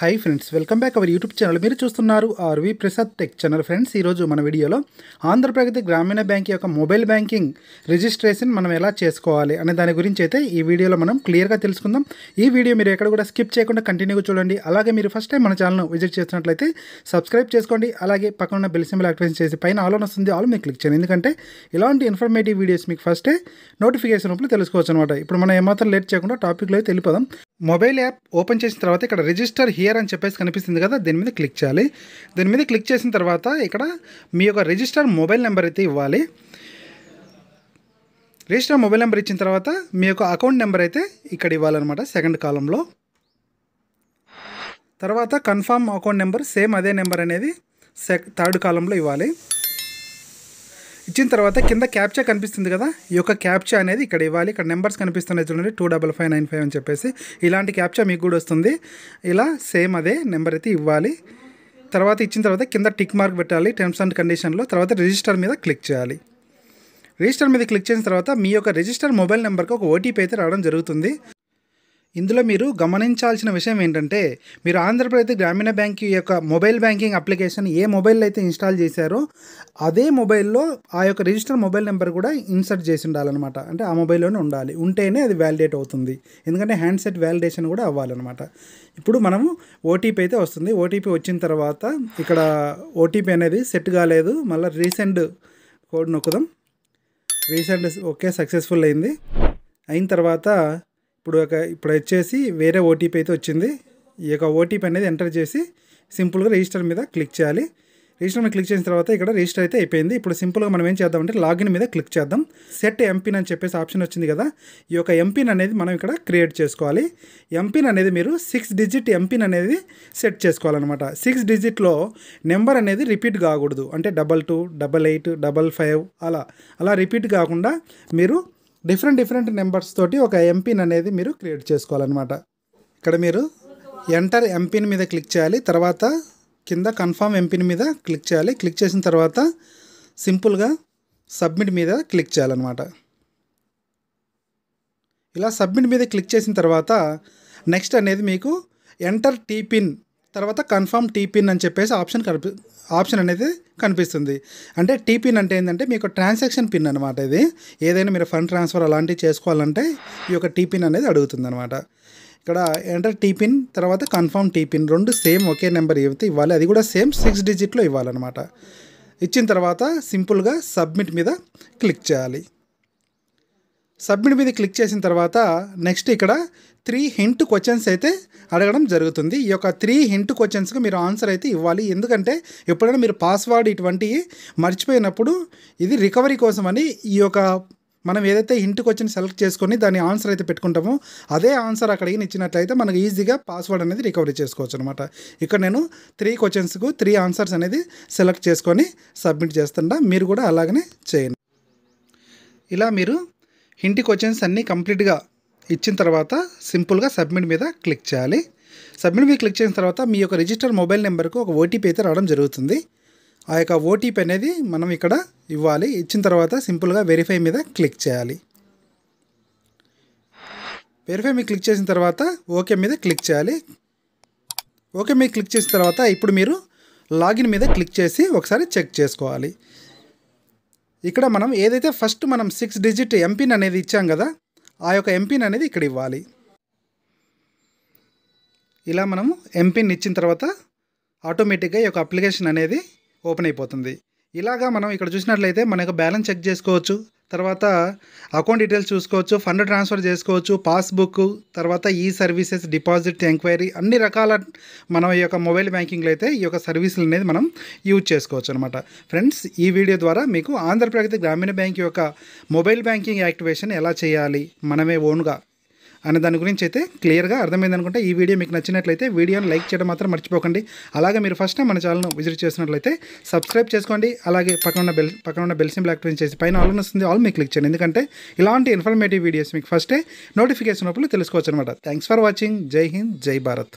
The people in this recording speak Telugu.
Hi friends welcome back our YouTube channel మీరు చూస్తున్నారు RV Prasad tech channel friends ఈరోజు మన వీడియోలో ఆంధ్రప్రగతి గ్రామీణ బ్యాంక్ యొక్క మొబైల్ బ్యాంకింగ్ రిజిస్ట్రేషన్ మనం ఎలా చేసుకోవాలి అనే దాని గురించి అయితే ఈ వీడియోలో మనం క్లియర్గా తెలుసుకుందాం. ఈ వీడియో మీరు ఎక్కడ కూడా స్కిప్ చేయకుండా కంటిన్యూగా చూడండి. అలాగే మీరు ఫస్ట్ టైం మన ఛానల్ను విజిట్ చేస్తున్నట్లయితే సబ్స్క్రైబ్ చేసుకోండి. అలాగే పక్కన బెల్ సింబల్ యాక్టివేషన్ చేసి పైన ఆల్ వస్తుంది ఆల్ మీకు క్లిక్ చేయండి. ఎందుకంటే ఇలాంటి ఇన్ఫర్మేటివ్ వీడియోస్ మీకు ఫస్టే నోటిఫికేషన్ రూపంలో తెలుసుకోవచ్చు అనమాట ఇప్పుడు మనం ఏమాత్రం లేట్ చేయకుండా టాపిక్లో అయితే వెళ్ళిపోదాం. మొబైల్ యాప్ ఓపెన్ చేసిన తర్వాత ఇక్కడ రిజిస్టర్ హియర్ అని చెప్పేసి కనిపిస్తుంది కదా దీని మీద క్లిక్ చేయాలి. దీని మీద క్లిక్ చేసిన తర్వాత ఇక్కడ మీ యొక్క రిజిస్టర్ మొబైల్ నెంబర్ అయితే ఇవ్వాలి. రిజిస్టర్ మొబైల్ నెంబర్ ఇచ్చిన తర్వాత మీ యొక్క అకౌంట్ నెంబర్ అయితే ఇక్కడ ఇవ్వాలన్నమాట సెకండ్ కాలంలో. తర్వాత కన్ఫామ్ అకౌంట్ నెంబర్ సేమ్ అదే నెంబర్ అనేది సెక్ థర్డ్ కాలంలో ఇవ్వాలి. ఇచ్చిన తర్వాత కింద క్యాప్చా కనిపిస్తుంది కదా? ఈ యొక్క క్యాప్చా అనేది ఇక్కడ ఇవ్వాలి. ఇక్కడ నెంబర్స్ కనిపిస్తున్నాయి చూడండి. Two double five nine five అని చెప్పేసి. ఇలాంటి క్యాప్చా మీకు కూడా వస్తుంది. ఇలా సేమ్ అదే నెంబర్ అయితే ఇవ్వాలి. తర్వాత ఇచ్చిన తర్వాత కింద టిక్ మార్క్ పెట్టాలి. టర్మ్స్ అండ్ కండిషన్లో తర్వాత రిజిస్టర్ మీద క్లిక్ చేయాలి. రిజిస్టర్ మీద క్లిక్ చేసిన తర్వాత మీ యొక్క రిజిస్టర్ మొబైల్ నెంబర్కి ఒక ఓటీపీ అయితే రావడం జరుగుతుంది. ఇందులో మీరు గమనించాల్సిన విషయం ఏంటంటే మీరు ఆంధ్రప్రదేశ్ గ్రామీణ బ్యాంక్ యొక్క మొబైల్ బ్యాంకింగ్ అప్లికేషన్ ఏ మొబైల్ అయితే ఇన్స్టాల్ చేశారో అదే మొబైల్లో ఆ యొక్క రిజిస్టర్ మొబైల్ నెంబర్ కూడా ఇన్సర్ట్ చేసి ఉండాలన్నమాట. అంటే ఆ మొబైల్లోనే ఉండాలి. ఉంటేనే అది వ్యాలిడేట్ అవుతుంది. ఎందుకంటే హ్యాండ్సెట్ వ్యాలిడేషన్ కూడా అవ్వాలన్నమాట. ఇప్పుడు మనము ఓటీపీ అయితే వస్తుంది. ఓటీపీ వచ్చిన తర్వాత ఇక్కడ ఓటీపీ అనేది సెట్ కాలేదు. మళ్ళీ రీసెంట్ కోడ్ నొక్కుదాం. రీసెంట్ ఓకే సక్సెస్ఫుల్ అయింది. అయిన తర్వాత ఇప్పుడు ఒక ఇప్పుడు వచ్చేసి వేరే ఓటీపీ అయితే వచ్చింది. ఈ యొక్క ఓటీపీ అనేది ఎంటర్ చేసి సింపుల్గా రిజిస్టర్ మీద క్లిక్ చేయాలి. రిజిస్టర్ మీద క్లిక్ చేసిన తర్వాత ఇక్కడ రిజిస్టర్ అయితే అయిపోయింది. ఇప్పుడు సింపుల్గా మనం ఏం చేద్దామంటే లాగిన్ మీద క్లిక్ చేద్దాం. సెట్ ఎంపిన్ అని చెప్పేసి ఆప్షన్ వచ్చింది కదా. ఈ యొక్క ఎంపిన్ అనేది మనం ఇక్కడ క్రియేట్ చేసుకోవాలి. ఎంపిన్ అనేది మీరు సిక్స్ డిజిట్ ఎంపిన్ అనేది సెట్ చేసుకోవాలన్నమాట. సిక్స్ డిజిట్లో నెంబర్ అనేది రిపీట్ కాకూడదు. అంటే double two double eight double five అలా. అలా రిపీట్ కాకుండా మీరు డిఫరెంట్ డిఫరెంట్ నెంబర్స్ తోటి ఒక ఎంపిన్ అనేది మీరు క్రియేట్ చేసుకోవాలన్నమాట. ఇక్కడ మీరు ఎంటర్ ఎంపిన్ మీద క్లిక్ చేయాలి. తర్వాత కింద కన్ఫామ్ ఎంపిన్ మీద క్లిక్ చేయాలి. క్లిక్ చేసిన తర్వాత సింపుల్గా సబ్మిట్ మీద క్లిక్ చేయాలన్నమాట. ఇలా సబ్మిట్ మీద క్లిక్ చేసిన తర్వాత నెక్స్ట్ అనేది మీకు ఎంటర్ టీపిన్ తర్వాత కన్ఫర్మ్ టీపిన్ అని చెప్పేసి ఆప్షన్ కనిపి ఆప్షన్ అనేది కనిపిస్తుంది. అంటే టీపిన్ అంటే ఏంటంటే మీకు ట్రాన్సాక్షన్ పిన్ అనమాట ఇది. ఏదైనా మీరు ఫండ్ ట్రాన్స్ఫర్ అలాంటివి చేసుకోవాలంటే ఈ యొక్క టీపిన్ అనేది అడుగుతుంది అనమాట ఇక్కడ ఎంటర్ టీపిన్ తర్వాత కన్ఫర్మ్ టీపిన్ రెండు సేమ్ ఒకే నెంబర్ అయితే ఇవ్వాలి. అది కూడా సేమ్ సిక్స్ డిజిట్లో ఇవ్వాలన్నమాట. ఇచ్చిన తర్వాత సింపుల్గా సబ్మిట్ మీద క్లిక్ చేయాలి. సబ్మిట్ మీద క్లిక్ చేసిన తర్వాత నెక్స్ట్ ఇక్కడ త్రీ హింట్ క్వశ్చన్స్ అయితే అడగడం జరుగుతుంది. ఈ యొక్క త్రీ హింట్ క్వశ్చన్స్కి మీరు ఆన్సర్ అయితే ఇవ్వాలి. ఎందుకంటే ఎప్పుడైనా మీరు పాస్వర్డ్ ఇటువంటివి మర్చిపోయినప్పుడు ఇది రికవరీ కోసం అని ఈ యొక్క మనం ఏదైతే హింట్ క్వశ్చన్ సెలెక్ట్ చేసుకొని దాని ఆన్సర్ అయితే పెట్టుకుంటామో అదే ఆన్సర్ అక్కడికి ఇచ్చినట్లయితే మనకు ఈజీగా పాస్వర్డ్ అనేది రికవరీ చేసుకోవచ్చు అనమాట ఇక్కడ నేను త్రీ క్వశ్చన్స్కు త్రీ ఆన్సర్స్ అనేది సెలెక్ట్ చేసుకొని సబ్మిట్ చేస్తుంటా. మీరు కూడా అలాగనే చేయండి. ఇలా మీరు ఇంటి క్వశ్చన్స్ అన్నీ కంప్లీట్గా ఇచ్చిన తర్వాత సింపుల్గా సబ్మిట్ మీద క్లిక్ చేయాలి. సబ్మిట్ మీద క్లిక్ చేసిన తర్వాత మీ యొక్క రిజిస్టర్ మొబైల్ నెంబర్కు ఒక ఓటీపీ అయితే రావడం జరుగుతుంది. ఆ యొక్క ఓటీపీ అనేది మనం ఇక్కడ ఇవ్వాలి. ఇచ్చిన తర్వాత సింపుల్గా వెరిఫై మీద క్లిక్ చేయాలి. వెరిఫై మీద క్లిక్ చేసిన తర్వాత ఓకే మీద క్లిక్ చేయాలి. ఓకే మీద క్లిక్ చేసిన తర్వాత ఇప్పుడు మీరు లాగిన్ మీద క్లిక్ చేసి ఒకసారి చెక్ చేసుకోవాలి. ఇక్కడ మనం ఏదైతే ఫస్ట్ మనం సిక్స్ డిజిట్ ఎంపిన్ అనేది ఇచ్చాం కదా ఆ యొక్క ఎంపిన్ అనేది ఇక్కడ ఇవ్వాలి. ఇలా మనము ఎంపిన్ ఇచ్చిన తర్వాత ఆటోమేటిక్గా ఈ యొక్క అప్లికేషన్ అనేది ఓపెన్ అయిపోతుంది. ఇలాగా మనం ఇక్కడ చూసినట్లయితే మన యొక్క బ్యాలెన్స్ చెక్ చేసుకోవచ్చు. తర్వాత అకౌంట్ డీటెయిల్స్ చూసుకోవచ్చు ఫండ్ ట్రాన్స్ఫర్ చేసుకోవచ్చు పాస్బుక్ తర్వాత ఈ సర్వీసెస్ డిపాజిట్ ఎంక్వైరీ అన్ని రకాల మనం ఈ యొక్క మొబైల్ బ్యాంకింగ్లో అయితే ఈ యొక్క సర్వీసులు అనేది మనం యూజ్ చేసుకోవచ్చు అనమాట ఫ్రెండ్స్ ఈ వీడియో ద్వారా మీకు ఆంధ్రప్రగతి గ్రామీణ బ్యాంక్ యొక్క మొబైల్ బ్యాంకింగ్ యాక్టివేషన్ ఎలా చేయాలి? మనమే ఓన్గా అనే దాని గురించి అయితే క్లియర్గా అర్థమైంది అనుకుంటే ఈ వీడియో మీకు నచ్చినట్లయితే వీడియోని లైక్ చేయడం మాత్రం మర్చిపోకండి. అలాగే మీరు ఫస్ట్ టైం మన ఛానల్ను విజిట్ చేసినట్లయితే సబ్స్క్రైబ్ చేసుకోండి. అలాగే పక్కన ఉన్న బెల్ పక్కన ఉన్న బెల్ సింబల్ యాక్టివేట్ చేసి పైన ఆల్ వస్తుంది ఆల్ మీకు క్లిక్ చేయండి. ఎందుకంటే ఇలాంటి ఇన్ఫర్మేటివ్ వీడియోస్ మీకు ఫస్టే నోటిఫికేషన్ అప్పుడు తెలుసుకోవచ్చు అనమాట థ్యాంక్స్ ఫర్ వాచింగ్ జై హింద్ జై భారత్.